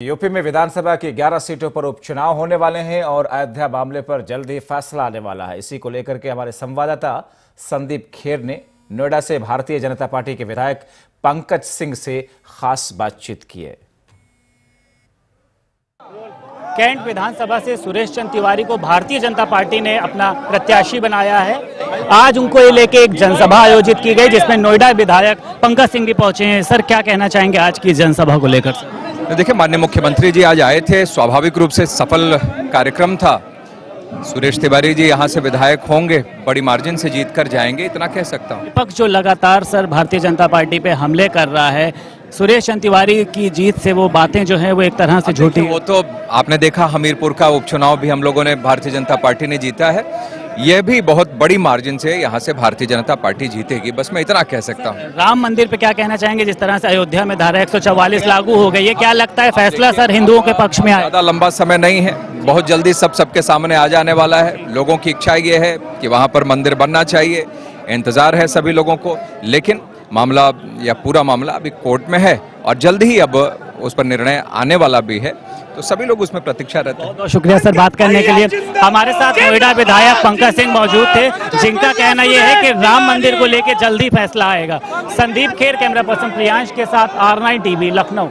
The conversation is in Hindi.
यूपी में विधानसभा की 11 सीटों पर उपचुनाव होने वाले हैं और अयोध्या मामले पर जल्द ही फैसला आने वाला है। इसी को लेकर के हमारे संवाददाता संदीप खेर ने नोएडा से भारतीय जनता पार्टी के विधायक पंकज सिंह से खास बातचीत की है। कैंट विधानसभा से सुरेश चंद तिवारी को भारतीय जनता पार्टी ने अपना प्रत्याशी बनाया है। आज उनको ये लेके एक जनसभा आयोजित की गई, जिसमें नोएडा विधायक पंकज सिंह भी पहुँचे हैं। सर, क्या कहना चाहेंगे आज की जनसभा को लेकर? देखिए माननीय मुख्यमंत्री जी आज आए थे। स्वाभाविक रूप से सफल कार्यक्रम था। सुरेश तिवारी जी यहाँ से विधायक होंगे बड़ी मार्जिन से जीत कर जाएँगे इतना कह सकता हूँ। विपक्ष जो लगातार सर भारतीय जनता पार्टी पे हमले कर रहा है सुरेश तिवारी की जीत से वो बातें जो है वो एक तरह से झूठी वो तो आपने देखा हमीरपुर का उपचुनाव भी हम लोगों ने भारतीय जनता पार्टी ने जीता है। यह भी बहुत बड़ी मार्जिन से यहाँ से भारतीय जनता पार्टी जीतेगी। बस मैं इतना कह सकता हूँ। राम मंदिर पे क्या कहना चाहेंगे? जिस तरह से अयोध्या में धारा 144 लागू हो गई है क्या लगता है? फैसला सर हिंदुओं के पक्ष में ज़्यादा लंबा समय नहीं है। बहुत जल्दी सब सबके सामने आ जाने वाला है। लोगों की इच्छा ये है कि वहाँ पर मंदिर बनना चाहिए। इंतज़ार है सभी लोगों को। लेकिन मामला या पूरा मामला अभी कोर्ट में है और जल्द ही अब उस पर निर्णय आने वाला भी है। तो सभी लोग उसमें प्रतीक्षा रहते हैं। बहुत शुक्रिया सर बात करने के लिए। हमारे साथ नोएडा विधायक पंकज सिंह मौजूद थे जिनका कहना यह है कि राम मंदिर को लेकर जल्दी फैसला आएगा। संदीप खेर कैमरा पर्सन प्रियांश के साथ आर नाइन टीवी लखनऊ।